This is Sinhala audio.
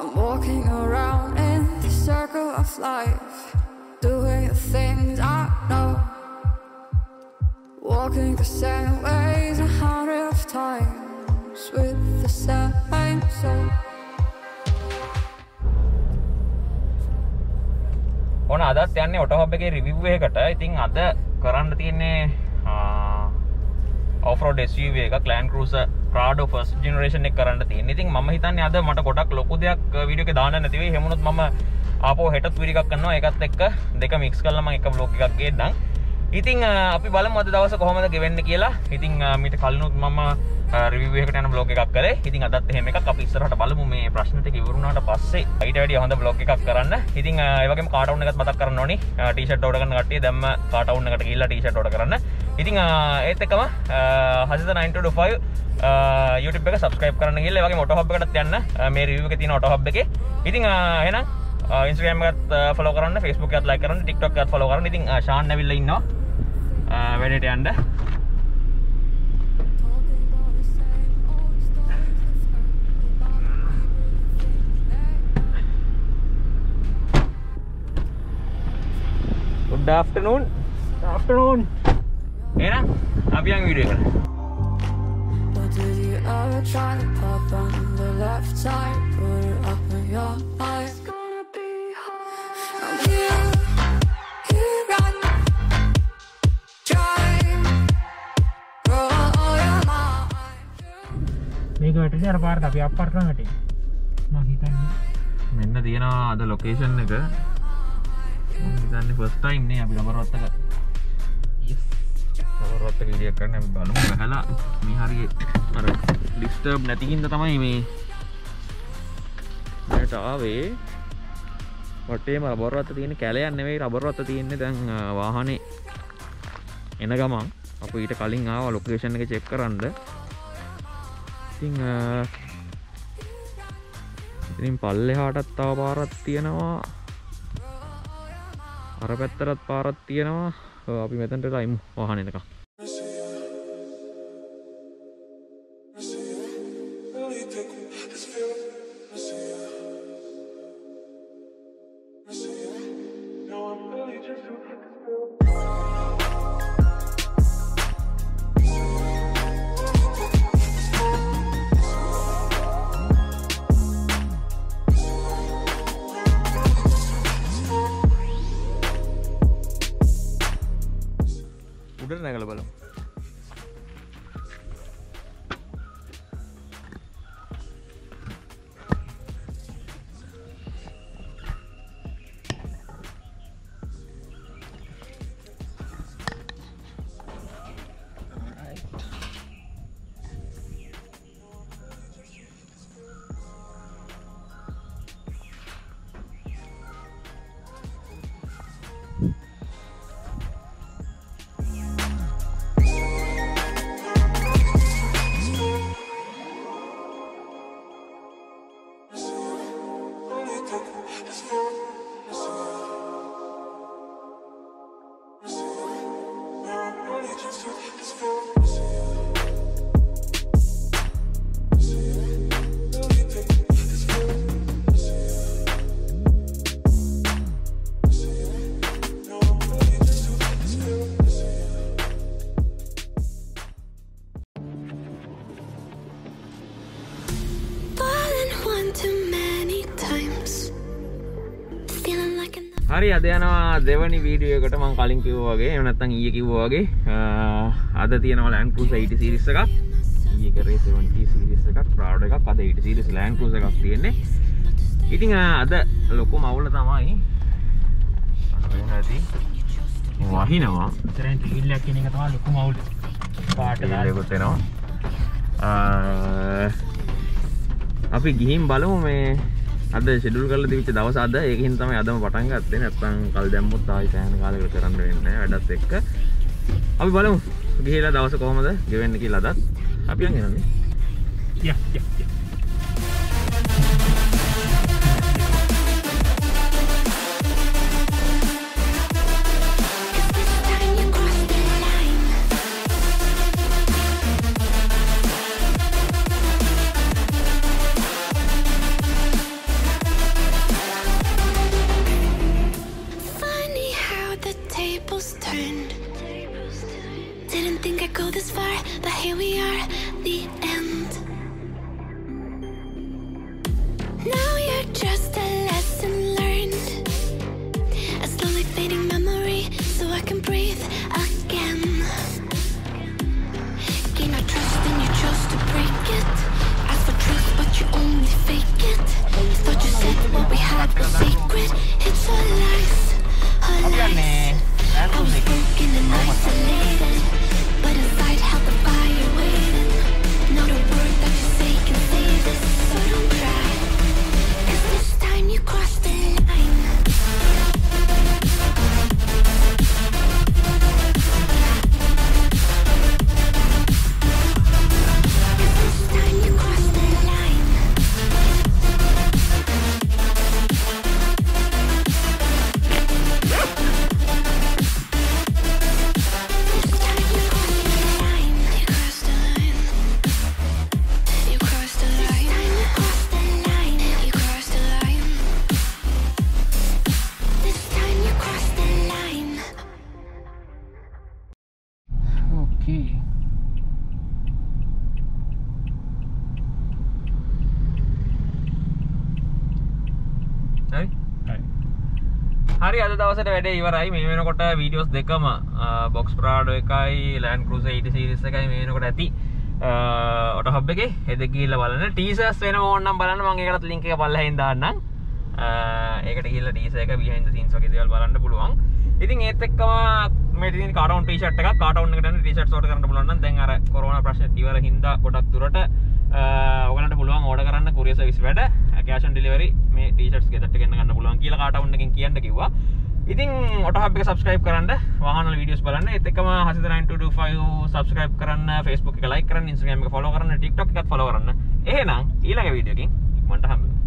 I'm walking around in the circle of life, doing the things I know. Walking the same ways a hundred of times with the same soul. ඕන අදත් යන්නේ ඔටහබ් එකේ රිවිව් එකකට ඉතින් අද කරන්න තියෙන්නේ ඔෆරෝඩ SUV එක කලෑන් කරුස ප්‍රාඩෝ ෆස් ජනරේෂන් එක කරන්න තියෙන ඉතින් ම හිතන්නේ අද මට ගොඩක් ලොකු දෙයක් වීඩියෝ එක දාන්න නැතිවේ. හෙමුණුත් ම අපෝ හෙටත් විරිකක් කන්නවා එකත් එක්ක දෙක මික්ස් කල්ලම එක බ්ලොග් එකක් ගේදම් ඉතිං අපි බල මද දවස කොහොමද ගෙවෙන්න කියලා. ඉතිං මිට කල්නුත් මම රිවියකට යන බ්ලොග එකක් කරේ. ඉතින් අදත් එහෙම එකක් අපි ඉස්සරහට බලමු මේ ප්‍රශ්නට ඉවරුණාට පස්සේ. ඊට වැඩිය හොඳ බ්ලොග් එකක් කරන්න. ඉතින් ඒ වගේම කාටවුන් එකත් මතක් කරන්න ඕනි. ටී-ෂර්ට් ඕඩර් කරන කට්ටිය දැම්ම කාටවුන් එකට ගිහිල්ලා ටී-ෂර්ට් ඕඩර් කරන්න. ඉතින් ඒත් එක්කම හසිත 925 YouTube එක සබස්ක්‍රයිබ් කරන්න ගිහිල්ලා ඒ වගේම ඔටෝ හබ් එකටත් යන්න. මේ රිවිව් එකේ තියෙන ඔටෝ හබ් එකේ. ඉතින් එහෙනම් ඉන්ස්ට්‍රගම්ගත් ෆලෝ කරන්න ෆස්බුක් ඇත් ලයි කරන්න ටික්ටොක් ඇත් ෆලෝ කරන්න. ඉතින් ශාන්න විල්ල ඉන්නවා. වැඩට යන්ඩ උඩ ආෆ්ටනූන් ආෆ්ටනූන් එනම් අපියන් විඩිය කර But did you ever try to pop on the left side? Put it up අර පාර්ත අපි අපපර්ටනට මහිතන්නේ මෙන්න තියෙනවා අද ලොකේෂන් එක. හිතන්න ෆස්ටයිම්නේ අපි ලබරොත්තක ලබරොත්ත කිරිය කරන අපි බලමු. බැහලා මේ හරි අර ලිස්ටබ් නැතිහින්ද තමයි මේ ට ආවේ. වටේම රබරත්ත තියෙන කැලයන් නෙවෙයි රබරත්ත තියෙන්නේ දැන් වාහනේ එන ගමන්. අප ඊට කලින් ආව ලොකේෂන් එක චෙක් කරන්න ඉතිං ඉතින් පල්ලෙ හාටත් තව පාරත් තියෙනවා. අර පැත්තරත් පාරත් තියෙනවා. අපි මෙතැන්ට ලයිම් වාහනක උඩට හරි අද යනවා දෙවනි වීඩියෝකට මං කලින් කිව්වාගේ එනත්තන් ඊය කිව්වාගේ අද තියෙනවා ලෑන් කරුස ඊට සිරිස්ස එකක්. ඒ කරේ 70 සිරිස් එකක් ප්‍රාඩ් එකක් අද ඊට සිරිස් ලෑන් කරුස එකක් තියෙන්නේ. ඉතිං අද ලොකු මවුල තමයි ඇති වහිනවා තරට ඉල්ලක් කෙන එක තවා ලොකු මවුල්. පාට ඒකුත් එනවා. අපි ගිහින් බලමු මේ අද ෂෙඩුල් කල දිවිච දවස අද ඒකහින් තමයි අදම පටන් ගත්තේ. නැත්තං කල් දැම්මුත් ආයි සෑහන කාලකට කරන්න වෙන්න වැඩත් එක්ක. අපි බලමු. ගිහිලා දවස කොහොමද? ගෙවෙන්න කියලා අදත්. අපි යන් එනනේ ය ය. Just හරි? හරි අද දවසට වැඩේ ඉවරයි. මේ වෙනකොට වීඩියෝස් දෙකම බොක්ස් ප්‍රාඩෝ එකයි ලෑන් කරුස ඊට සිරිස එකයි මේ වෙනකොට ඇති. ඔට හබ් එක හෙද කියල්ල බලන්න. ටීසස් වෙන ඕන්නම් බලන්න. මගේ එකත් ලිංක එක පල්ල හිදන්න ඒකට කියල ටීස එක විහන්ද සින්ස් වගේ දේවල් බලන්න පුළුවන්. ඉතින් ඒත් එක්කම මෙති කාටවන් ටිෂට් එක කාටවන් එකට ටිෂට් ෝට කරන්න බලන්න දැන් අර කොරන ප්‍රශ්න තිවර හිද ගොඩක් තුරට ඔගලට පුළුවන් ඕඩ කරන්න කුරියස විස් වැඩ කෑෂන් ඩිලිවරි මේ ටිෂට් ගෙතට ගන්න ගන්න පුළුවන් කියල කාටවන්නකින් කියන්න කිවා ඉතින් ඔටහබ සබස්ක්‍රයිබ් කරන්න වාහන විඩියස් බලන්න. එතකම හස 925 සබස්ක්‍රයිබ් කරන්න ෆස්බුක් ලයි කරන්න ඉස්ගම ෆොල කරන්න ටික්ටක් එකත් ෆොල කරන්න. එහෙනම් ඊළඟ වීඩියකින් ඉක්මට හම්බ